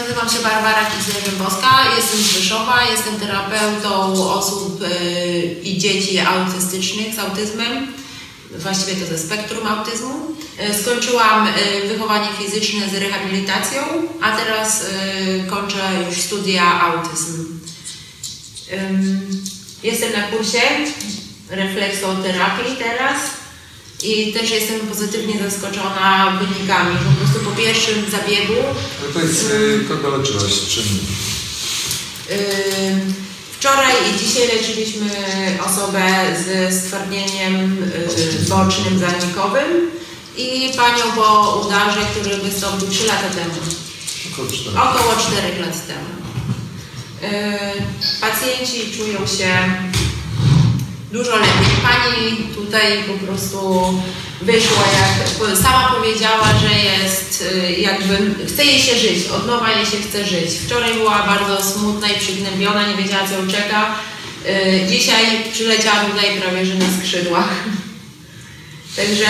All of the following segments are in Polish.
Nazywam się Barbara Kisler-Rzębowska, jestem z Rzeszowa, jestem terapeutą osób y, i dzieci autystycznych z autyzmem, właściwie to ze spektrum autyzmu. Y, Skończyłam y, wychowanie fizyczne z rehabilitacją, a teraz kończę już studia autyzm. Jestem na kursie refleksoterapii teraz i też jestem pozytywnie zaskoczona wynikami. Po prostu po pierwszym zabiegu Ale powiedz, y, kogo leczyłaś, z czym? Ym, Wczoraj i dzisiaj leczyliśmy osobę ze stwardnieniem y, bocznym zanikowym i panią po udarze, który wystąpił 3 lata temu, Około czterech. około 4 lat temu. Y, Pacjenci czują się dużo lepiej. Pani tutaj po prostu wyszła, jak sama powiedziała, że jest y, jakby, chce jej się żyć, od nowa jej się chce żyć. Wczoraj była bardzo smutna i przygnębiona, nie wiedziała co ją czeka. Y, Dzisiaj przyleciała tutaj prawie że na skrzydłach. Także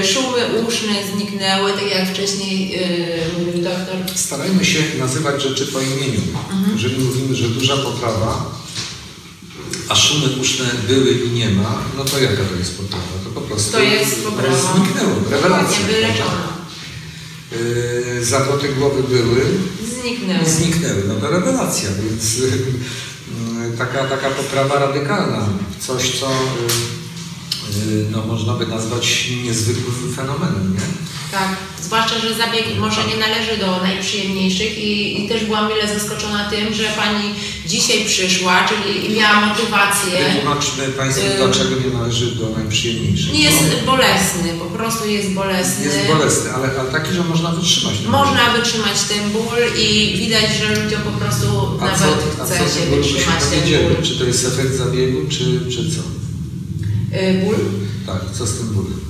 y, szumy uszne zniknęły, tak jak wcześniej mówił doktor. Starajmy się nazywać rzeczy po imieniu. Mhm. Jeżeli mówimy, że duża poprawa, a szumy uszne były i nie ma, no to jaka to jest poprawa? To po prostu To jest poprawa. zniknęło, rewelacja. Yy, zawroty głowy były, Zniknęły. zniknęły. No to rewelacja, więc yy, taka, taka poprawa radykalna. Coś, co yy, yy, no, można by nazwać niezwykłym fenomenem, nie? Tak, zwłaszcza, że zabieg może nie należy do najprzyjemniejszych i, i też byłam mile zaskoczona tym, że pani dzisiaj przyszła, czyli miała motywację. Wytłumaczmy Państwu, Yy. dlaczego nie należy do najprzyjemniejszych. Nie jest No, bolesny, po prostu jest bolesny. jest bolesny, ale, ale taki, że można wytrzymać. ten ból. Można wytrzymać ten ból i widać, że ludziom po prostu A nawet co, chce co się wytrzymać ten ból. Czy to jest efekt zabiegu, czy, czy co? Y, Ból? Tak, co z tym bólem?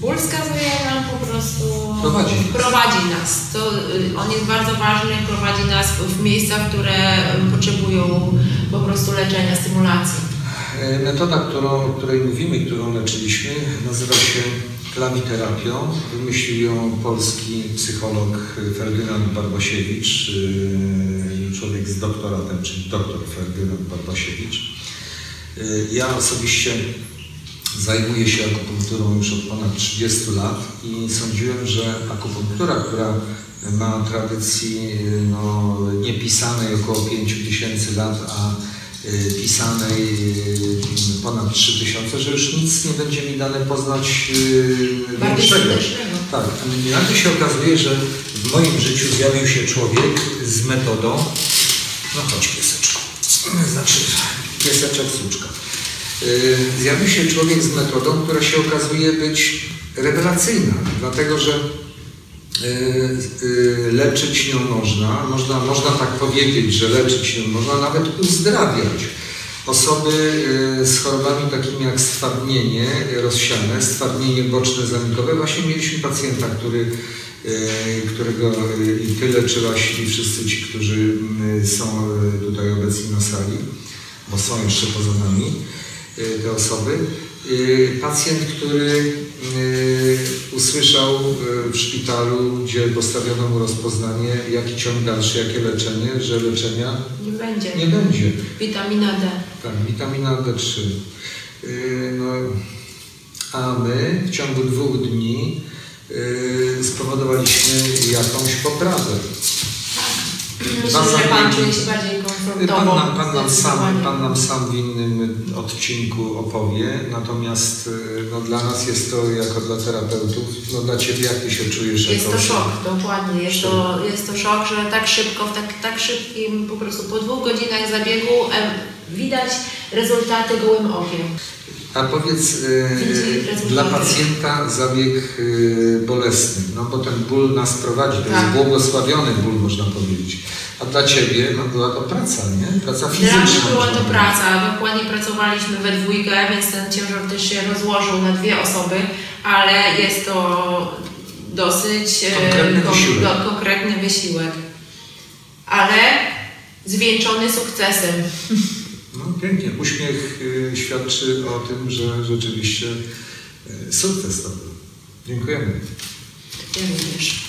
Ból wskazuje nam po prostu. Prowadzi. prowadzi nas. To, y, on jest bardzo ważny, prowadzi nas w, w miejsca, które potrzebują po prostu leczenia, stymulacji. E, Metoda, którą, o której mówimy, którą leczyliśmy, nazywa się klawiterapią. Wymyślił ją polski psycholog Ferdynand Barbasiewicz, yy, człowiek z doktoratem, czyli doktor Ferdynand Barbasiewicz. Ja osobiście zajmuję się akupunkturą już od ponad 30 lat i sądziłem, że akupunktura, która ma tradycji yy, no, niepisanej około 5000 lat, a y, pisanej y, ponad 3000, że już nic nie będzie mi dane poznać y, większego. Tak, nagle się okazuje, że w moim życiu zjawił się człowiek z metodą, no chodź pieseczku, znaczy pieseczek suczka. Y, Zjawił się człowiek z metodą, która się okazuje być rewelacyjna, dlatego że y, y, leczyć nią można, można, można tak powiedzieć, że leczyć nią można, nawet uzdrawiać. Osoby z chorobami takimi jak stwardnienie rozsiane, stwardnienie boczne zanikowe. Właśnie mieliśmy pacjenta, który, którego i ty leczyłaś i wszyscy ci, którzy y, są tutaj obecni na sali, bo są jeszcze poza nami te osoby. Y, Pacjent, który y, usłyszał y, w szpitalu, gdzie postawiono mu rozpoznanie, jaki ciąg dalszy, jakie leczenie, że leczenia Nie będzie. nie będzie. Witamina D. Tak, witamina D3. Yy, no, a my w ciągu dwóch dni spowodowaliśmy jakąś poprawę. Myślę, że Pan czuje się bardziej Pan nam, pan, nam sam, pan nam sam w innym odcinku opowie, natomiast yy, no, dla nas jest to jako dla terapeutów, no dla Ciebie jak Ty się czujesz Jest to szok, dokładnie. Jest to, jest to szok, że tak szybko, w tak, tak szybkim, po prostu po dwóch godzinach zabiegu widać rezultaty gołym okiem. A powiedz, yy, dla pacjenta zabieg yy, bolesny, no bo ten ból nas prowadzi, to Tak. jest błogosławiony ból, można powiedzieć. A dla Ciebie no, była to praca, nie? Praca Dla fizyczna. mnie była to praca. Dokładnie pracowaliśmy we dwójkę, więc ten ciężar też się rozłożył na dwie osoby, ale jest to dosyć e, Konkretny kon- wysiłek. do- konkretny wysiłek. Ale zwieńczony sukcesem. Pięknie. Uśmiech yy, świadczy o tym, że rzeczywiście yy, sukces to był. Dziękujemy. Ja również.